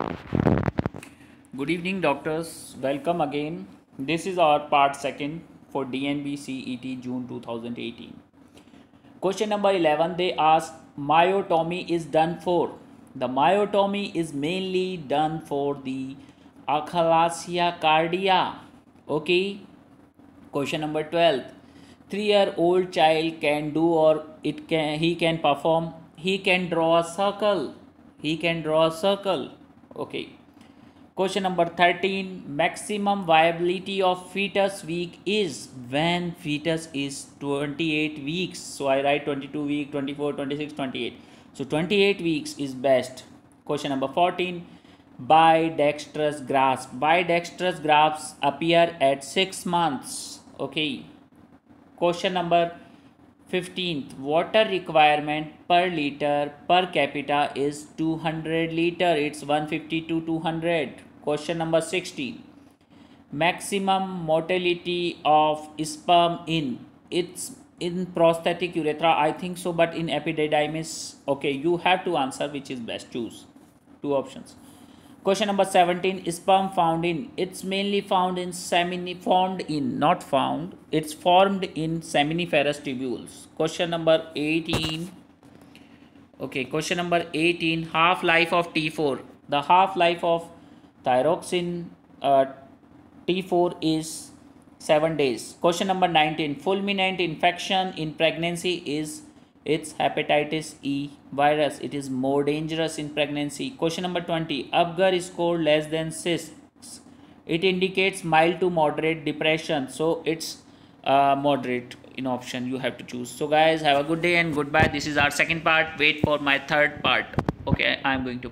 Good evening, doctors. Welcome again. This is our part second for DNB CET June 2018. Question number 11 they ask myotomy is done for. The myotomy is mainly done for the achalasia cardia. Okay. Question number 12 3 year old child can do or it can he can perform he can draw a circle he can draw a circle okay. Question number 13 maximum viability of fetus week is when fetus is 28 weeks. So i write 22 week 24 26 28 so 28 weeks is best. Question number 14 bidextrous grasp bidextrous grasps appear at 6 months. Okay. Question number 15th water requirement per liter per capita is 200 liter. It's 150 to 200 question number 16 maximum mortality of sperm in it's in prostatic urethra i think so but in epididymis okay you have to answer which is best choose. Two options Question number 17 sperm found in. It's mainly found in semini formed in, not found. It's formed in seminiferous tubules. Question number 18. Okay, question number 18. Half life of T4. The half life of thyroxine uh, T4 is 7 days. Question number 19. Fulminant infection in pregnancy is it's hepatitis E virus. It is more dangerous in pregnancy. Question number 20. Apgar score less than 6. It indicates mild to moderate depression. So it's uh, moderate in option you have to choose. So guys have a good day and goodbye. This is our second part. Wait for my third part. Okay, I'm going to